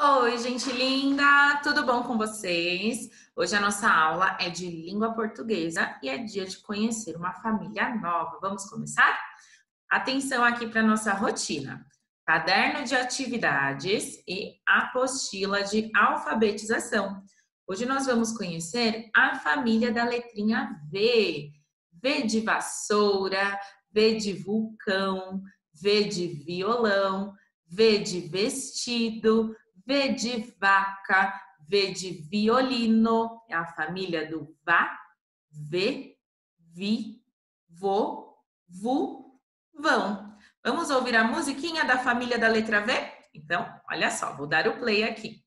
Oi, gente linda! Tudo bom com vocês? Hoje a nossa aula é de língua portuguesa e é dia de conhecer uma família nova. Vamos começar? Atenção aqui para nossa rotina. Caderno de atividades e apostila de alfabetização. Hoje nós vamos conhecer a família da letrinha V. V de vassoura, V de vulcão, V de violão, V de vestido, V de vaca, V de violino, é a família do vá, V, vi, vo, vu, vão. Vamos ouvir a musiquinha da família da letra V? Então, olha só, vou dar o play aqui.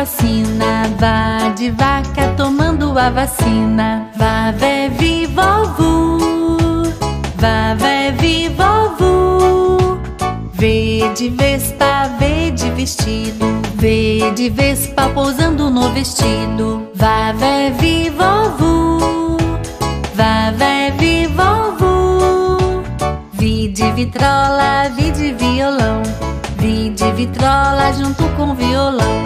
Vacina, vá de vaca tomando a vacina. Vá, veve, vovu, vá, veve, vovu. Vê de vespa, vê de vestido, vê de vespa pousando no vestido. Vá, veve, vovu, vá, veve, vitrola, vi de violão. Vi de vitrola junto com violão.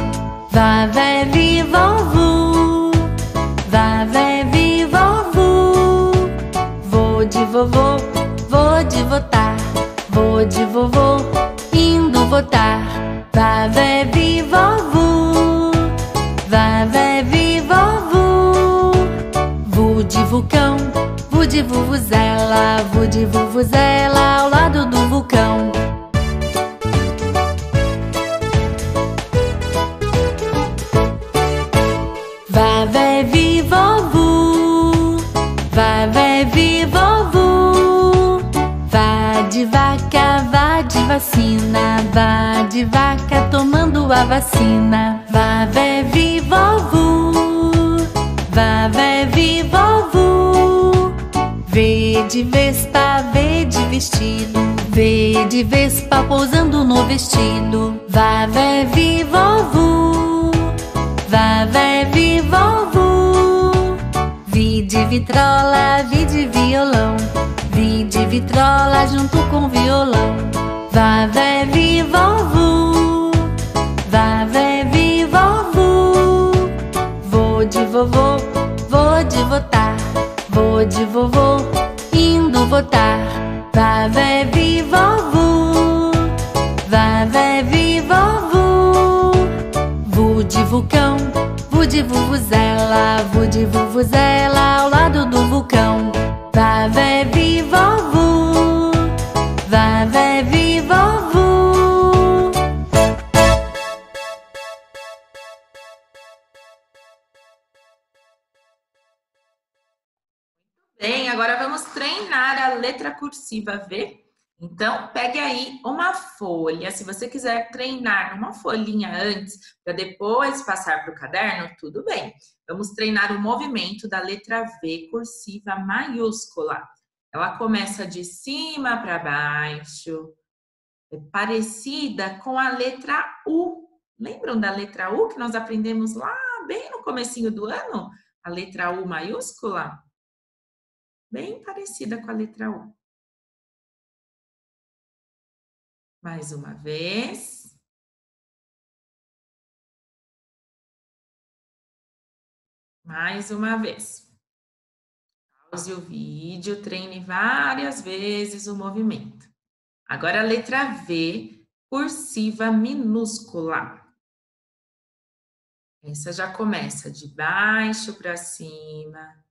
Vá, vai, vi, vovu Vá, vai, vi, vovu Vou de vovô, vou de votar Vou de vovô, indo votar Vá, vai, vi, vovu Vá, vai, vi, vovu Vou de vulcão, vou de vuvuzela Vou de vuvuzela vacina, vá de vaca tomando a vacina. Vá, bebe, vovu, vá, bebe, vovu. Vê de vespa, vê de vestido, vê de vespa pousando no vestido. Vá, bebe, vovu, vá, bebe, vovu. Vi de vitrola, vi de violão, vi de vitrola junto com violão. Vá, vi, vovu, vá, vi, vovu. Vou de vovô, vou de votar, vou de vovô, indo votar. Vá, vi, vovu, vá, vi, vovu. Vou de vulcão, vou de vuvuzela, vou de vuvuzela Bem, agora vamos treinar a letra cursiva V. Então, pegue aí uma folha. Se você quiser treinar numa folhinha antes, para depois passar para o caderno, tudo bem. Vamos treinar o movimento da letra V cursiva maiúscula. Ela começa de cima para baixo, é parecida com a letra U. Lembram da letra U que nós aprendemos lá bem no comecinho do ano? A letra U maiúscula? Bem parecida com a letra U. Mais uma vez. Mais uma vez. Pause o vídeo, treine várias vezes o movimento. Agora a letra V, cursiva minúscula. Essa já começa de baixo para cima,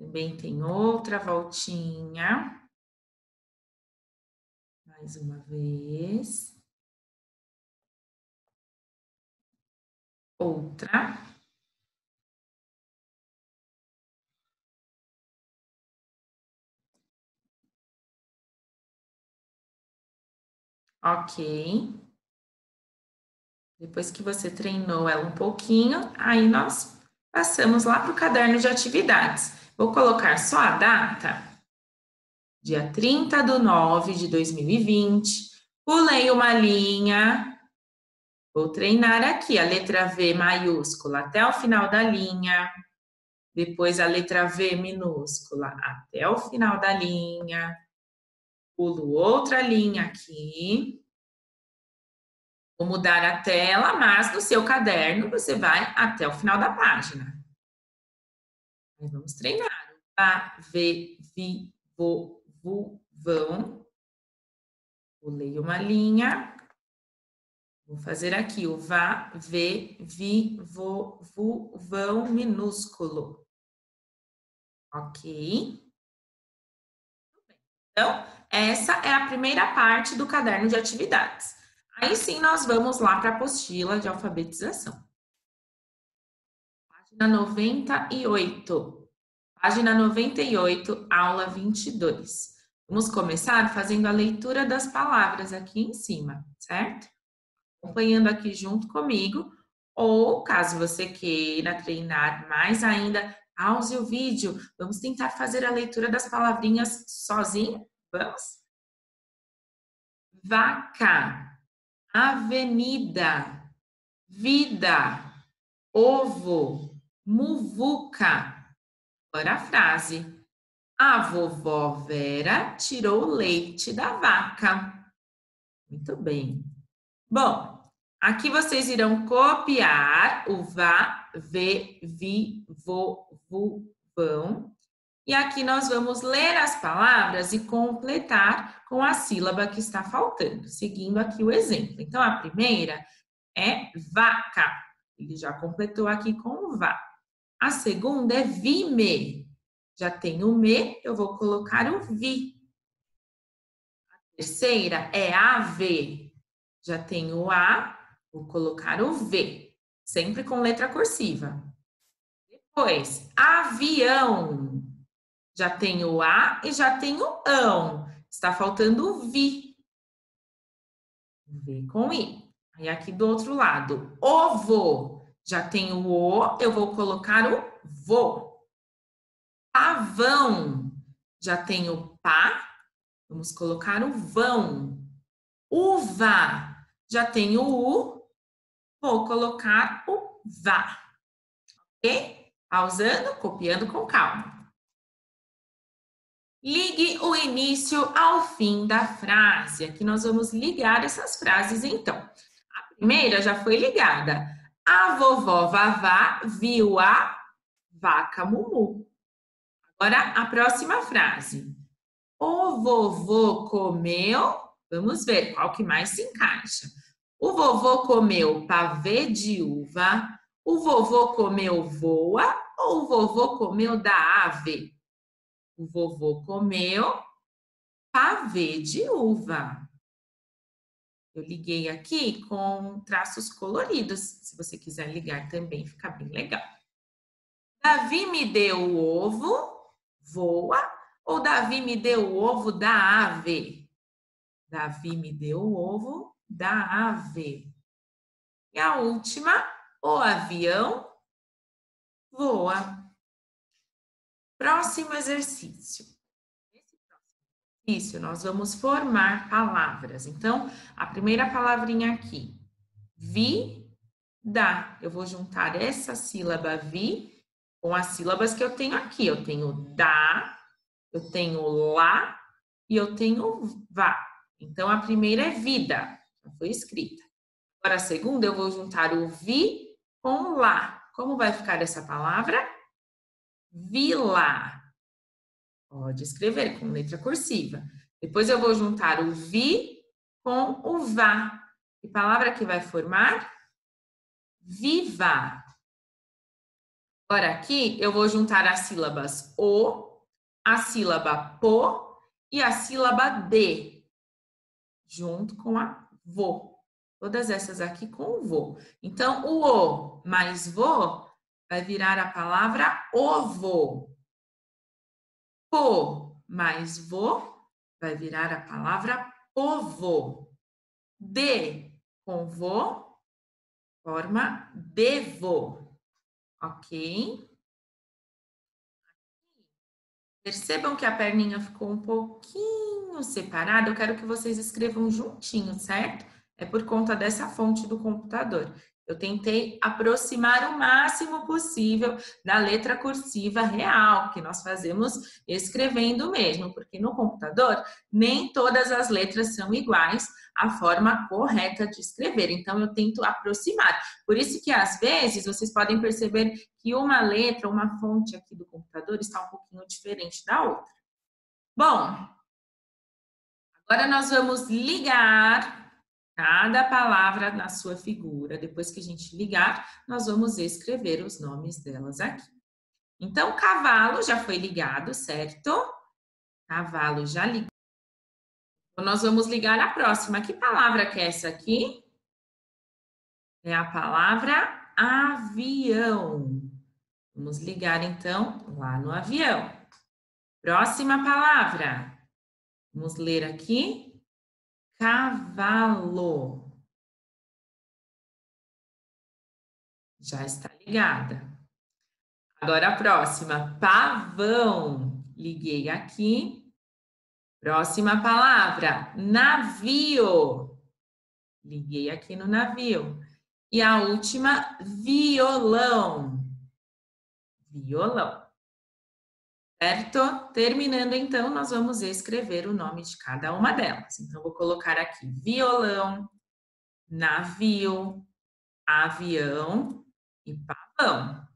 também tem outra voltinha. Mais uma vez. Outra. Ok. Depois que você treinou ela um pouquinho, aí nós passamos lá para o caderno de atividades. Vou colocar só a data, dia 30 do 9 de 2020. Pulei uma linha, vou treinar aqui a letra V maiúscula até o final da linha, depois a letra V minúscula até o final da linha, pulo outra linha aqui, Vou mudar a tela, mas no seu caderno você vai até o final da página. Aí vamos treinar. Vá, vê, vi, vou, vu, vão. Pulei uma linha. Vou fazer aqui o vá, vê, vi, vou, vu, vão minúsculo. Ok? Então, essa é a primeira parte do caderno de atividades. Aí sim nós vamos lá para a apostila de alfabetização. Página 98. Página 98, aula 22. Vamos começar fazendo a leitura das palavras aqui em cima, certo? Acompanhando aqui junto comigo, ou caso você queira treinar mais ainda, pause o vídeo. Vamos tentar fazer a leitura das palavrinhas sozinho? Vamos? Vaca avenida, vida, ovo, muvuca. Agora a frase. A vovó Vera tirou o leite da vaca. Muito bem. Bom, aqui vocês irão copiar o vá, vê, vi, vo, vu, vão e aqui nós vamos ler as palavras e completar com a sílaba que está faltando, seguindo aqui o exemplo. Então, a primeira é vaca. Ele já completou aqui com o vá. A segunda é vime. Já tem o me, eu vou colocar o vi. A terceira é ave. Já tem o a, vou colocar o v. Sempre com letra cursiva. Depois, avião. Já tem o A e já tem o ão. Está faltando o vi. V com I. Aí aqui do outro lado, ovo. Já tem o O, eu vou colocar o vo. Pavão. Já tem o pá, vamos colocar o vão. Uva. Já tem o U, vou colocar o vá. Ok? Pausando, copiando com calma. Ligue o início ao fim da frase. Aqui nós vamos ligar essas frases, então. A primeira já foi ligada. A vovó Vavá viu a vaca Mumu. Agora, a próxima frase. O vovô comeu... Vamos ver qual que mais se encaixa. O vovô comeu pavê de uva. O vovô comeu voa ou o vovô comeu da ave? O vovô comeu pavê de uva. Eu liguei aqui com traços coloridos. Se você quiser ligar também, fica bem legal. Davi me deu o ovo, voa, ou Davi me deu o ovo da ave? Davi me deu o ovo da ave. E a última, o avião voa. Próximo exercício. Exercício, nós vamos formar palavras. Então, a primeira palavrinha aqui, vi, da. Eu vou juntar essa sílaba vi com as sílabas que eu tenho aqui. Eu tenho da, eu tenho lá e eu tenho vá. Então, a primeira é vida, já foi escrita. Agora, a segunda, eu vou juntar o vi com lá. Como vai ficar essa palavra? vila. Pode escrever com letra cursiva. Depois eu vou juntar o vi com o vá. Que palavra que vai formar? Viva. Agora aqui eu vou juntar as sílabas o, a sílaba po e a sílaba de, junto com a vo. Todas essas aqui com o vo. Então, o o mais vo vai virar a palavra ovo. Po mais vo vai virar a palavra povo. De com vo Forma devo, ok? Percebam que a perninha ficou um pouquinho separada. Eu quero que vocês escrevam juntinho, certo? É por conta dessa fonte do computador. Eu tentei aproximar o máximo possível da letra cursiva real, que nós fazemos escrevendo mesmo, porque no computador nem todas as letras são iguais à forma correta de escrever. Então eu tento aproximar. Por isso que às vezes vocês podem perceber que uma letra, uma fonte aqui do computador está um pouquinho diferente da outra. Bom, agora nós vamos ligar cada palavra na sua figura. Depois que a gente ligar, nós vamos escrever os nomes delas aqui. Então, cavalo já foi ligado, certo? Cavalo já ligado. Então, nós vamos ligar a próxima. Que palavra que é essa aqui? É a palavra avião. Vamos ligar, então, lá no avião. Próxima palavra. Vamos ler aqui cavalo. Já está ligada. Agora a próxima, pavão. Liguei aqui. Próxima palavra, navio. Liguei aqui no navio. E a última, violão. Violão. Certo? Terminando, então, nós vamos escrever o nome de cada uma delas. Então, vou colocar aqui violão, navio, avião e pavão.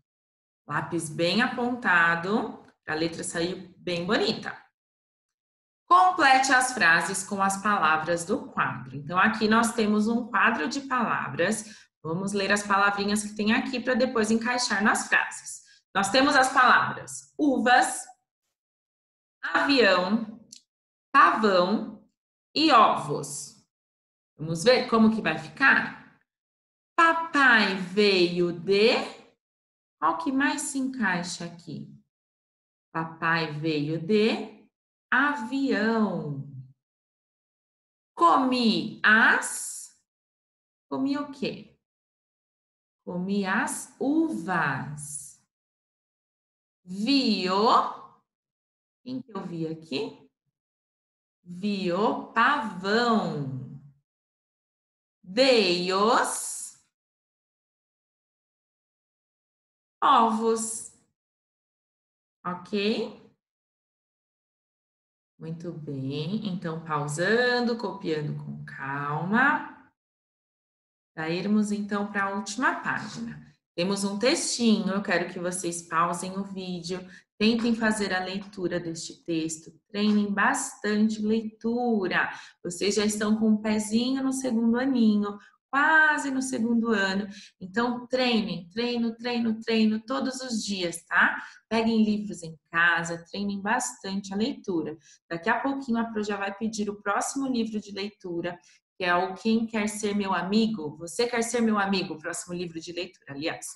Lápis bem apontado, para a letra sair bem bonita. Complete as frases com as palavras do quadro. Então, aqui nós temos um quadro de palavras. Vamos ler as palavrinhas que tem aqui para depois encaixar nas frases. Nós temos as palavras uvas, avião, pavão e ovos. Vamos ver como que vai ficar? Papai veio de... Qual que mais se encaixa aqui? Papai veio de avião. Comi as... Comi o quê? Comi as uvas. Viu quem que eu vi aqui? Vi o pavão. Dei os ovos. Ok? Muito bem. Então, pausando, copiando com calma. Irmos, então, para a última página. Temos um textinho, eu quero que vocês pausem o vídeo, Tentem fazer a leitura deste texto, treinem bastante leitura. Vocês já estão com um pezinho no segundo aninho, quase no segundo ano. Então, treinem, treino, treino, treino todos os dias, tá? Peguem livros em casa, treinem bastante a leitura. Daqui a pouquinho a Pro já vai pedir o próximo livro de leitura, que é o Quem Quer Ser Meu Amigo? Você Quer Ser Meu Amigo? O próximo livro de leitura, aliás.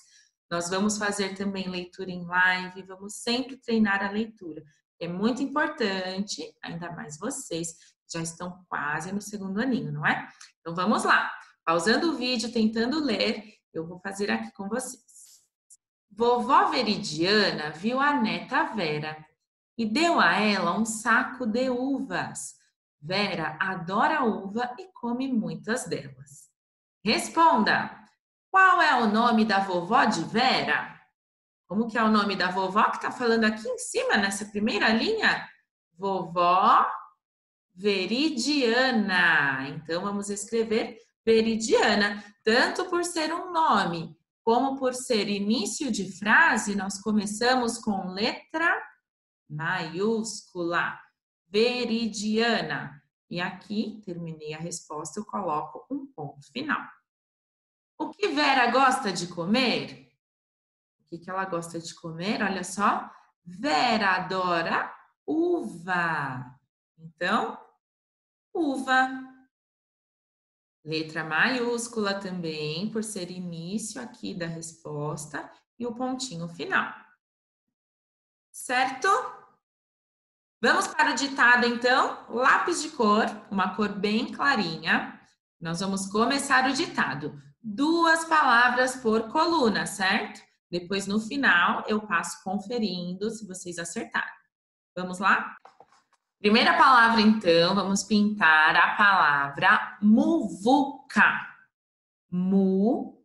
Nós vamos fazer também leitura em live, vamos sempre treinar a leitura. É muito importante, ainda mais vocês, já estão quase no segundo aninho, não é? Então vamos lá. Pausando o vídeo, tentando ler, eu vou fazer aqui com vocês. Vovó Veridiana viu a neta Vera e deu a ela um saco de uvas. Vera adora uva e come muitas delas. Responda! Qual é o nome da vovó de Vera? Como que é o nome da vovó que está falando aqui em cima, nessa primeira linha? Vovó Veridiana. Então, vamos escrever Veridiana. Tanto por ser um nome, como por ser início de frase, nós começamos com letra maiúscula. Veridiana. E aqui, terminei a resposta, eu coloco um ponto final. O que Vera gosta de comer? O que, ela gosta de comer? Olha só. Vera adora uva. Então, uva. Letra maiúscula também, por ser início aqui da resposta, e o pontinho final. Certo? Vamos para o ditado, então. Lápis de cor, uma cor bem clarinha. Nós vamos começar o ditado. duas palavras por coluna, certo? Depois, no final, eu passo conferindo se vocês acertarem. Vamos lá? Primeira palavra, então, vamos pintar a palavra muvuca. Muvuca.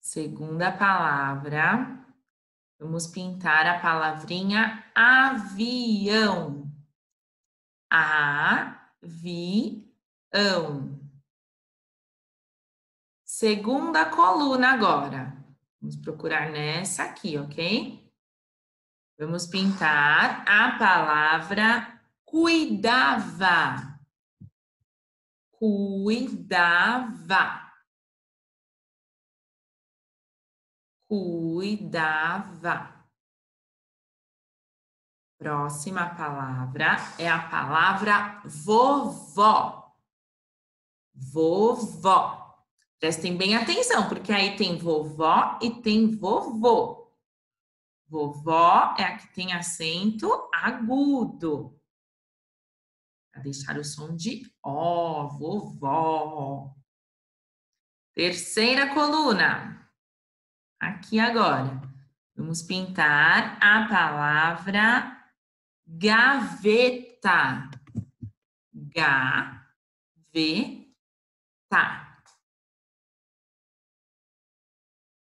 Segunda palavra, vamos pintar a palavrinha avião. Avião. Segunda coluna agora. Vamos procurar nessa aqui, ok? Vamos pintar a palavra cuidava. Cuidava. Cuidava. Próxima palavra é a palavra vovó. Vovó. Prestem bem atenção, porque aí tem vovó e tem vovô. Vovó é a que tem acento agudo. Para deixar o som de ó, vovó. Terceira coluna. Aqui agora. Vamos pintar a palavra gaveta. Gaveta.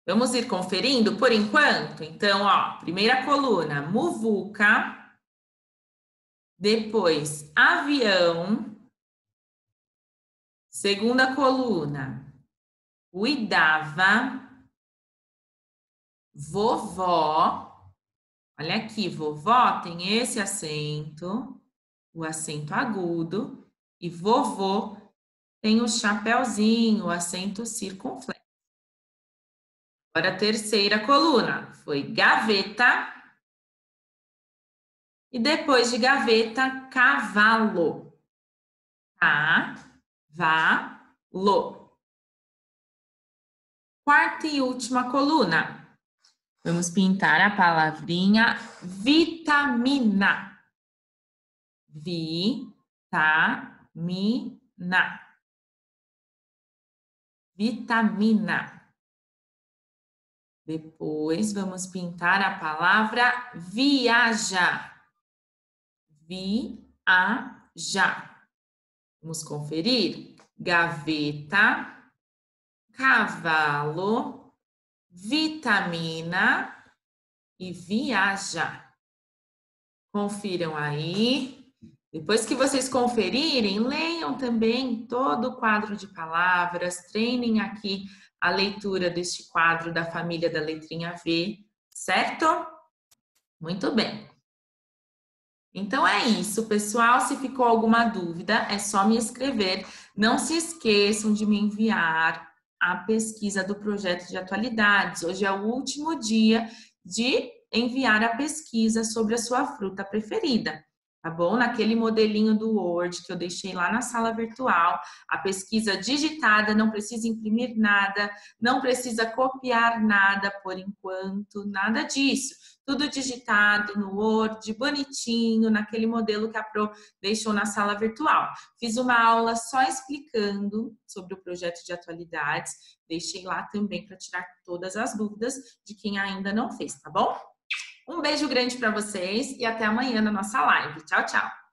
Vamos ir conferindo por enquanto? Então, ó, primeira coluna, muvuca. Depois, avião. Segunda coluna, cuidava. Vovó. Olha aqui, vovó tem esse acento, o acento agudo. E vovô tem o chapéuzinho, o acento circunflexo. Agora, a terceira coluna foi gaveta. E depois de gaveta, cavalo. Cavalo. Quarta e última coluna. Vamos pintar a palavrinha vitamina. Vitamina. Vitamina. Depois vamos pintar a palavra viaja. Viaja. Vamos conferir? Gaveta, cavalo, vitamina e viaja. Confiram aí. Depois que vocês conferirem, leiam também todo o quadro de palavras, treinem aqui a leitura deste quadro da família da letrinha V, certo? Muito bem. Então é isso, pessoal. Se ficou alguma dúvida, é só me escrever. Não se esqueçam de me enviar a pesquisa do projeto de atualidades. Hoje é o último dia de enviar a pesquisa sobre a sua fruta preferida tá bom? Naquele modelinho do Word que eu deixei lá na sala virtual, a pesquisa digitada, não precisa imprimir nada, não precisa copiar nada por enquanto, nada disso. Tudo digitado no Word, bonitinho, naquele modelo que a Pro deixou na sala virtual. Fiz uma aula só explicando sobre o projeto de atualidades, deixei lá também para tirar todas as dúvidas de quem ainda não fez, tá bom? Um beijo grande para vocês e até amanhã na nossa live. Tchau, tchau!